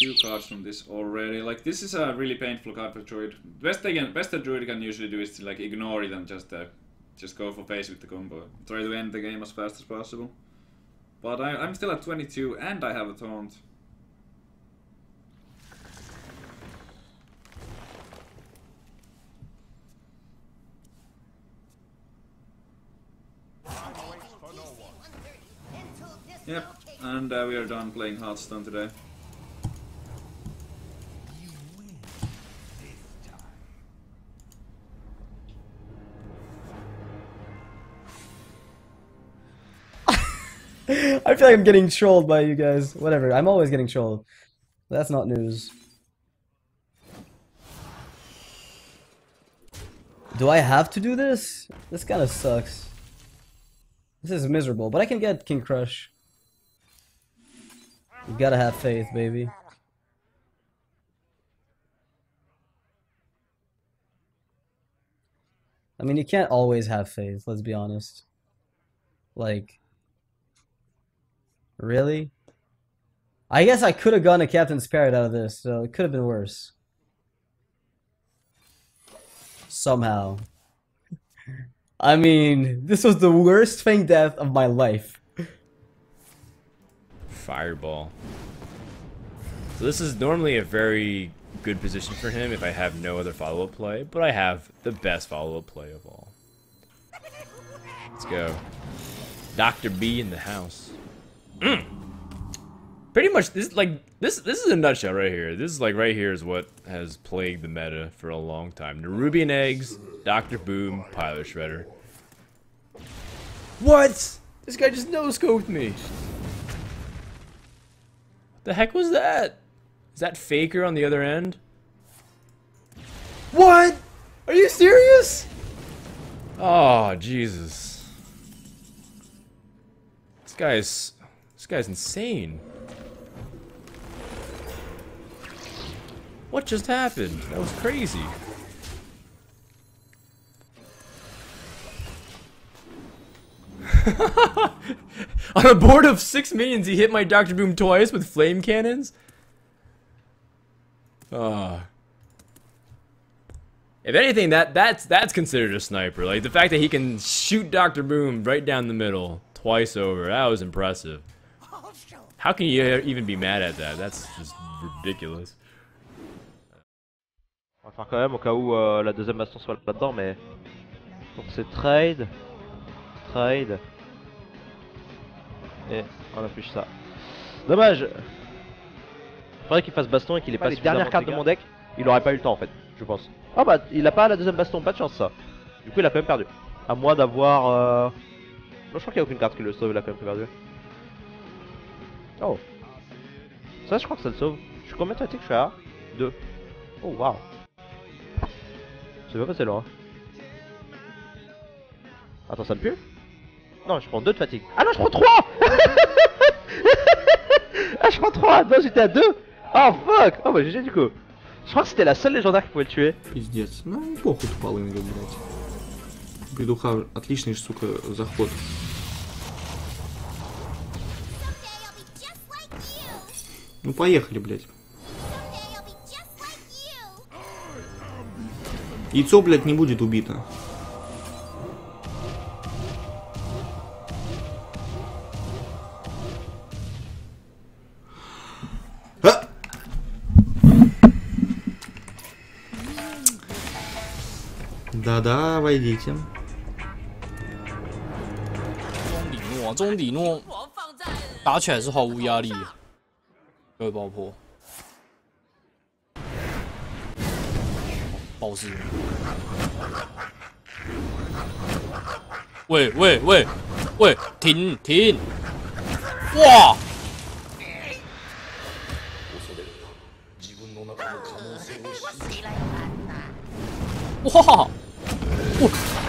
two cards from this already. Like this is a really painful card for Druid. Best they can, best the Druid can usually do is to like ignore it and just uh, just go for face with the combo. Try to end the game as fast as possible. But I, I'm still at 22 and I have a taunt. Yep, and uh, we are done playing Hearthstone today. I feel like I'm getting trolled by you guys. Whatever, I'm always getting trolled. That's not news. Do I have to do this? This kind of sucks. This is miserable, but I can get King Krush. You gotta have faith, baby. I mean, you can't always have faith, let's be honest. Like, really? I guess I could have gotten a Captain Spirit out of this, so it could have been worse. Somehow. I mean, this was the worst Fang death of my life. Fireball. So this is normally a very good position for him if I have no other follow-up play, but I have the best follow-up play of all. Let's go. Dr. B in the house. Mm. Pretty much this like this this is a nutshell right here. This is like right here is what has plagued the meta for a long time. Nerubian eggs, Dr. Boom, Pilot Shredder. What? This guy just no scoped me. What the heck was that? Is that Faker on the other end? What? Are you serious? Oh, Jesus. This guy's this guy's insane. What just happened? That was crazy. On a board of six minions, he hit my Dr. Boom twice with flame cannons? Ah. If anything, that that's that's considered a sniper. Like the fact that he can shoot Dr. Boom right down the middle twice over, that was impressive. How can you even be mad at that? That's just ridiculous. On va faire quand même au cas où euh, la deuxième baston soit là-dedans, mais donc c'est trade, trade et on affiche ça. Dommage. Faudrait qu'il fasse baston et qu'il ait pas, Pas les dernières cartes de mon deck. Il aurait pas eu le temps en fait, je pense. Ah bah il a pas la deuxième baston, pas de chance ça. Du coup il a quand même perdu. À moins d'avoir... Euh... Non je crois qu'il y a aucune carte qui le sauve, il a quand même perdu. Oh. Ça je crois que ça le sauve. Je suis combien de tactiques je suis à 2. Oh waouh. C'est pas passé loin. Attends ça me pue Non je prends 2 de fatigue. Ah non je prends 3 Ah je prends 3 Non j'étais à 2 Oh fuck Oh bah GG du coup Je crois que c'était la seule légendaire qui pouvait le tuer. Пиздец. Ну, похуй тупалынга, блядь. Бредуха отличный, ж, сука, заход. Ну, поехали, блядь. Яйцо, блядь, не будет убито. А! Да-да, войдите. 中里诺，中里诺打起来是毫无压力， 各位爆破，爆死！喂喂喂喂，停停！哇！哇！哇！